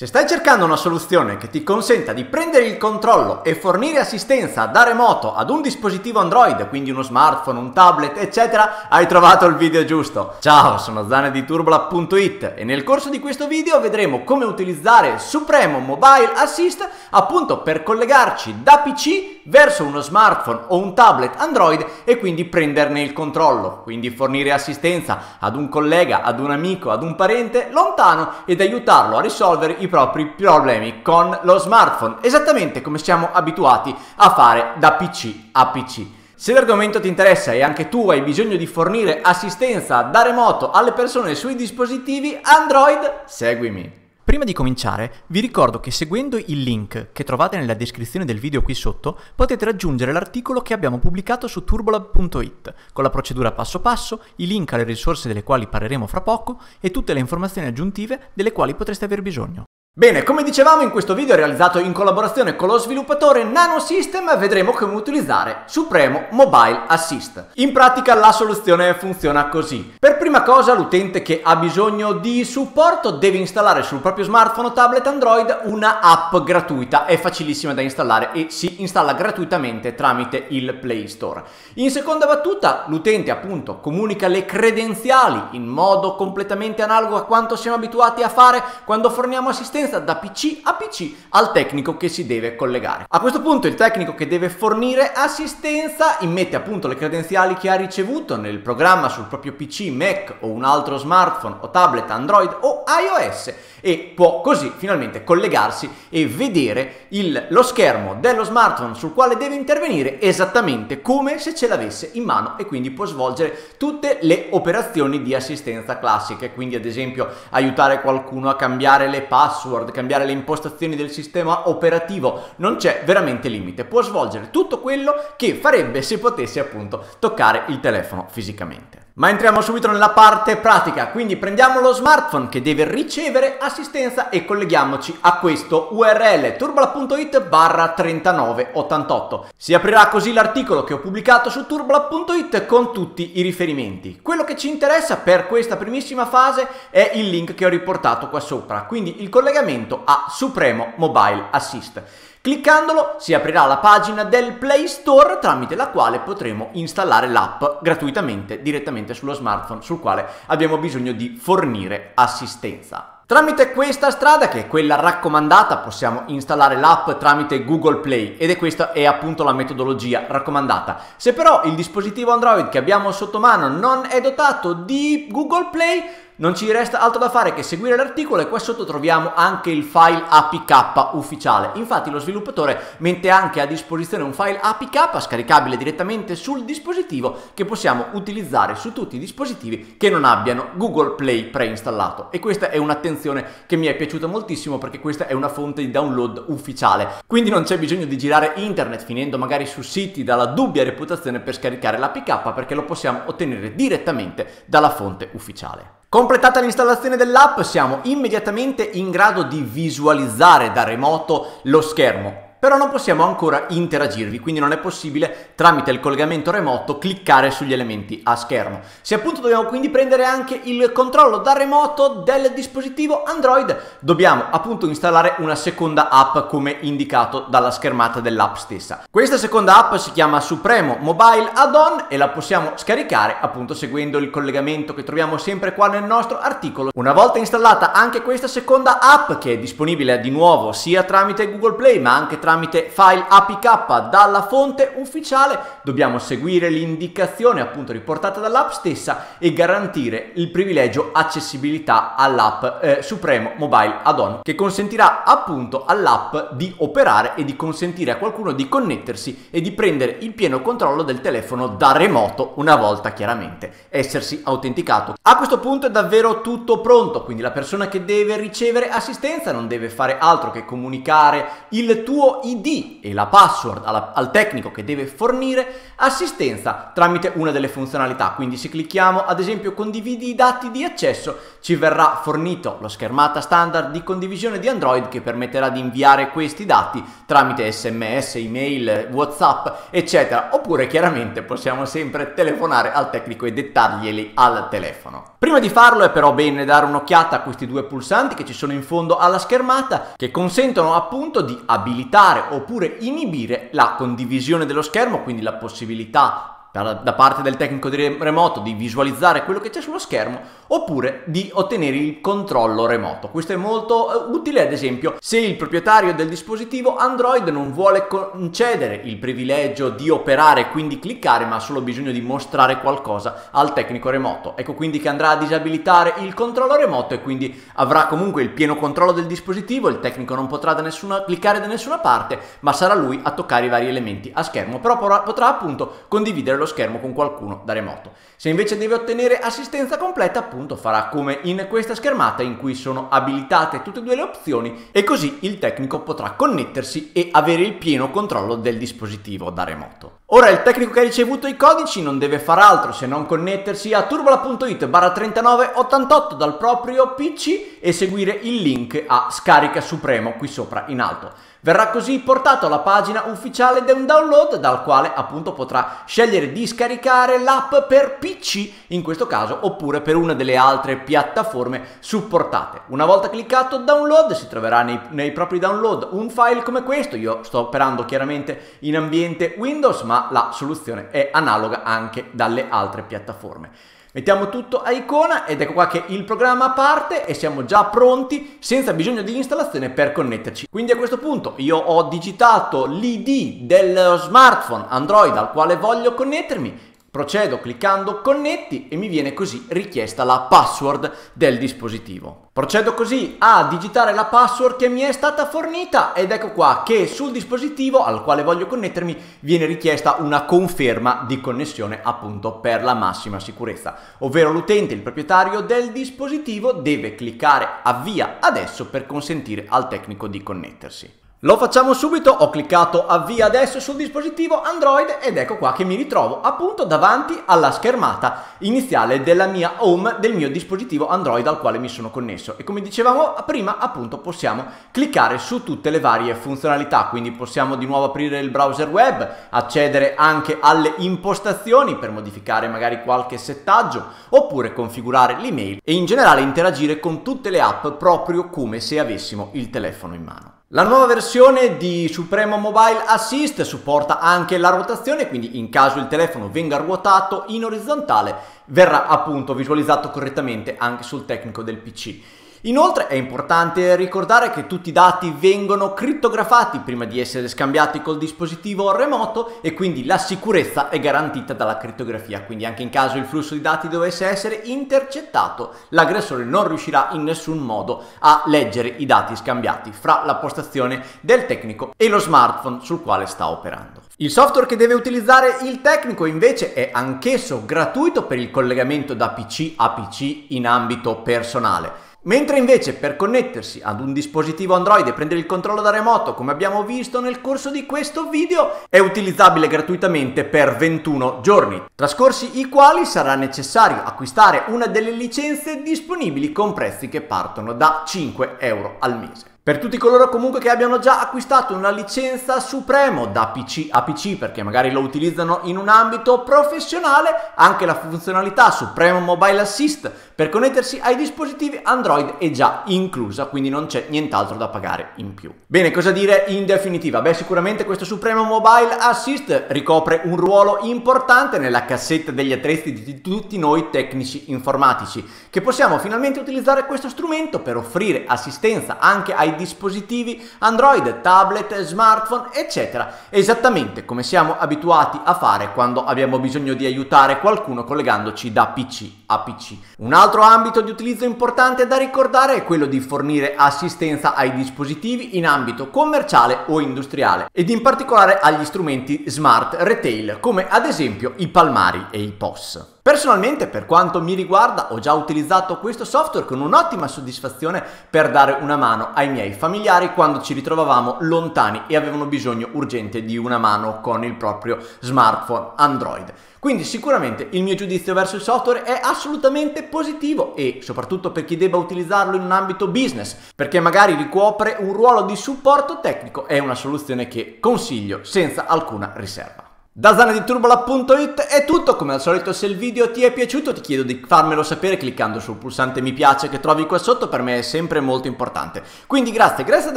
Se stai cercando una soluzione che ti consenta di prendere il controllo e fornire assistenza da remoto ad un dispositivo Android, quindi uno smartphone, un tablet, eccetera, hai trovato il video giusto. Ciao, sono Zane di Turbola.it e nel corso di questo video vedremo come utilizzare Supremo Mobile Assist appunto per collegarci da PC verso uno smartphone o un tablet Android e quindi prenderne il controllo, quindi fornire assistenza ad un collega, ad un amico, ad un parente lontano ed aiutarlo a risolvere i propri problemi con lo smartphone, esattamente come siamo abituati a fare da PC a PC. Se l'argomento ti interessa e anche tu hai bisogno di fornire assistenza da remoto alle persone sui dispositivi Android, seguimi. Prima di cominciare, vi ricordo che seguendo il link che trovate nella descrizione del video qui sotto, potete raggiungere l'articolo che abbiamo pubblicato su turbolab.it, con la procedura passo passo, i link alle risorse delle quali parleremo fra poco e tutte le informazioni aggiuntive delle quali potreste aver bisogno. Bene, come dicevamo in questo video realizzato in collaborazione con lo sviluppatore Nanosystem vedremo come utilizzare Supremo Mobile Assist. In pratica la soluzione funziona così. Per prima cosa l'utente che ha bisogno di supporto deve installare sul proprio smartphone o tablet Android una app gratuita, è facilissima da installare e si installa gratuitamente tramite il Play Store. In seconda battuta l'utente appunto comunica le credenziali in modo completamente analogo a quanto siamo abituati a fare quando forniamo assistenza assistenza da PC a PC al tecnico che si deve collegare. A questo punto il tecnico che deve fornire assistenza immette appunto le credenziali che ha ricevuto nel programma sul proprio PC, Mac o un altro smartphone o tablet Android o iOS e può così finalmente collegarsi e vedere il, lo schermo dello smartphone sul quale deve intervenire esattamente come se ce l'avesse in mano e quindi può svolgere tutte le operazioni di assistenza classiche, quindi ad esempio aiutare qualcuno a cambiare le password, cambiare le impostazioni del sistema operativo, non c'è veramente limite, può svolgere tutto quello che farebbe se potesse appunto toccare il telefono fisicamente. Ma entriamo subito nella parte pratica, quindi prendiamo lo smartphone che deve ricevere assistenza e colleghiamoci a questo URL turbola.it barra 3988. Si aprirà così l'articolo che ho pubblicato su turbola.it con tutti i riferimenti. Quello che ci interessa per questa primissima fase è il link che ho riportato qua sopra, quindi il collegamento a Supremo Mobile Assist. Cliccandolo si aprirà la pagina del Play Store tramite la quale potremo installare l'app gratuitamente direttamente sullo smartphone sul quale abbiamo bisogno di fornire assistenza. Tramite questa strada, che è quella raccomandata, possiamo installare l'app tramite Google Play ed è questa è appunto la metodologia raccomandata. Se però il dispositivo Android che abbiamo sotto mano non è dotato di Google Play, non ci resta altro da fare che seguire l'articolo e qua sotto troviamo anche il file APK ufficiale. Infatti lo sviluppatore mette anche a disposizione un file APK scaricabile direttamente sul dispositivo che possiamo utilizzare su tutti i dispositivi che non abbiano Google Play preinstallato. E questa è un'attenzione che mi è piaciuta moltissimo perché questa è una fonte di download ufficiale. Quindi non c'è bisogno di girare internet finendo magari su siti dalla dubbia reputazione per scaricare l'APK perché lo possiamo ottenere direttamente dalla fonte ufficiale. Completata l'installazione dell'app siamo immediatamente in grado di visualizzare da remoto lo schermo però non possiamo ancora interagirvi, quindi non è possibile tramite il collegamento remoto cliccare sugli elementi a schermo. Se appunto dobbiamo quindi prendere anche il controllo da remoto del dispositivo Android, dobbiamo appunto installare una seconda app come indicato dalla schermata dell'app stessa. Questa seconda app si chiama Supremo Mobile Add-on e la possiamo scaricare appunto seguendo il collegamento che troviamo sempre qua nel nostro articolo. Una volta installata anche questa seconda app che è disponibile di nuovo sia tramite Google Play ma anche tramite tramite file APK dalla fonte ufficiale, dobbiamo seguire l'indicazione appunto riportata dall'app stessa e garantire il privilegio accessibilità all'app eh, Supremo Mobile Add-on che consentirà appunto all'app di operare e di consentire a qualcuno di connettersi e di prendere il pieno controllo del telefono da remoto una volta chiaramente essersi autenticato. A questo punto è davvero tutto pronto, quindi la persona che deve ricevere assistenza non deve fare altro che comunicare il tuo ID e la password alla, al tecnico che deve fornire assistenza tramite una delle funzionalità. Quindi se clicchiamo ad esempio condividi i dati di accesso ci verrà fornito la schermata standard di condivisione di Android che permetterà di inviare questi dati tramite sms, email, whatsapp eccetera oppure chiaramente possiamo sempre telefonare al tecnico e dettarglieli al telefono. Prima di farlo è però bene dare un'occhiata a questi due pulsanti che ci sono in fondo alla schermata che consentono appunto di abilitare oppure inibire la condivisione dello schermo, quindi la possibilità da parte del tecnico di remoto di visualizzare quello che c'è sullo schermo oppure di ottenere il controllo remoto. Questo è molto eh, utile ad esempio se il proprietario del dispositivo Android non vuole concedere il privilegio di operare quindi cliccare ma ha solo bisogno di mostrare qualcosa al tecnico remoto. Ecco quindi che andrà a disabilitare il controllo remoto e quindi avrà comunque il pieno controllo del dispositivo, il tecnico non potrà da nessuna, cliccare da nessuna parte ma sarà lui a toccare i vari elementi a schermo, però potrà appunto condividere lo schermo con qualcuno da remoto. Se invece deve ottenere assistenza completa, appunto farà come in questa schermata in cui sono abilitate tutte e due le opzioni e così il tecnico potrà connettersi e avere il pieno controllo del dispositivo da remoto. Ora il tecnico che ha ricevuto i codici non deve far altro se non connettersi a turbola.it barra 3988 dal proprio PC e seguire il link a scarica supremo qui sopra in alto. Verrà così portato alla pagina ufficiale di un download dal quale appunto potrà scegliere di scaricare l'app per PC in questo caso oppure per una delle altre piattaforme supportate. Una volta cliccato download si troverà nei, nei propri download un file come questo, io sto operando chiaramente in ambiente Windows ma la soluzione è analoga anche dalle altre piattaforme. Mettiamo tutto a icona ed ecco qua che il programma parte e siamo già pronti senza bisogno di installazione per connetterci. Quindi a questo punto io ho digitato l'ID dello smartphone Android al quale voglio connettermi, Procedo cliccando connetti e mi viene così richiesta la password del dispositivo. Procedo così a digitare la password che mi è stata fornita ed ecco qua che sul dispositivo al quale voglio connettermi viene richiesta una conferma di connessione appunto per la massima sicurezza, ovvero l'utente, il proprietario del dispositivo deve cliccare avvia adesso per consentire al tecnico di connettersi. Lo facciamo subito, ho cliccato avvia adesso sul dispositivo Android ed ecco qua che mi ritrovo appunto davanti alla schermata iniziale della mia home del mio dispositivo Android al quale mi sono connesso e come dicevamo prima appunto possiamo cliccare su tutte le varie funzionalità quindi possiamo di nuovo aprire il browser web accedere anche alle impostazioni per modificare magari qualche settaggio oppure configurare l'email e in generale interagire con tutte le app proprio come se avessimo il telefono in mano. La nuova versione di Supremo Mobile Assist supporta anche la rotazione, quindi in caso il telefono venga ruotato in orizzontale verrà appunto visualizzato correttamente anche sul tecnico del PC. Inoltre è importante ricordare che tutti i dati vengono crittografati prima di essere scambiati col dispositivo remoto e quindi la sicurezza è garantita dalla crittografia, quindi anche in caso il flusso di dati dovesse essere intercettato, l'aggressore non riuscirà in nessun modo a leggere i dati scambiati fra la postazione del tecnico e lo smartphone sul quale sta operando. Il software che deve utilizzare il tecnico invece è anch'esso gratuito per il collegamento da PC a PC in ambito personale. Mentre invece per connettersi ad un dispositivo Android e prendere il controllo da remoto, come abbiamo visto nel corso di questo video, è utilizzabile gratuitamente per 21 giorni, trascorsi i quali sarà necessario acquistare una delle licenze disponibili con prezzi che partono da 5 euro al mese. Per tutti coloro comunque che abbiano già acquistato una licenza Supremo da PC a PC perché magari lo utilizzano in un ambito professionale, anche la funzionalità Supremo Mobile Assist per connettersi ai dispositivi Android è già inclusa, quindi non c'è nient'altro da pagare in più. Bene, cosa dire in definitiva? Beh, sicuramente questo Supremo Mobile Assist ricopre un ruolo importante nella cassetta degli attrezzi di tutti noi tecnici informatici, che possiamo finalmente utilizzare questo strumento per offrire assistenza anche ai dispositivi Android, tablet, smartphone, eccetera, esattamente come siamo abituati a fare quando abbiamo bisogno di aiutare qualcuno collegandoci da PC a PC. Un altro ambito di utilizzo importante da ricordare è quello di fornire assistenza ai dispositivi in ambito commerciale o industriale ed in particolare agli strumenti smart retail come ad esempio i palmari e i POS. Personalmente, per quanto mi riguarda, ho già utilizzato questo software con un'ottima soddisfazione per dare una mano ai miei miei familiari quando ci ritrovavamo lontani e avevano bisogno urgente di una mano con il proprio smartphone Android. Quindi sicuramente il mio giudizio verso il software è assolutamente positivo e soprattutto per chi debba utilizzarlo in un ambito business, perché magari ricopre un ruolo di supporto tecnico, è una soluzione che consiglio senza alcuna riserva. Da turbola.it è tutto, come al solito se il video ti è piaciuto ti chiedo di farmelo sapere cliccando sul pulsante mi piace che trovi qua sotto, per me è sempre molto importante. Quindi grazie, grazie ad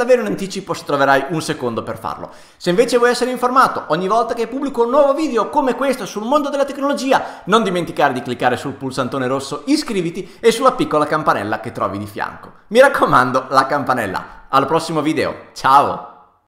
avere un anticipo se troverai un secondo per farlo. Se invece vuoi essere informato ogni volta che pubblico un nuovo video come questo sul mondo della tecnologia, non dimenticare di cliccare sul pulsantone rosso iscriviti e sulla piccola campanella che trovi di fianco. Mi raccomando, la campanella. Al prossimo video, ciao!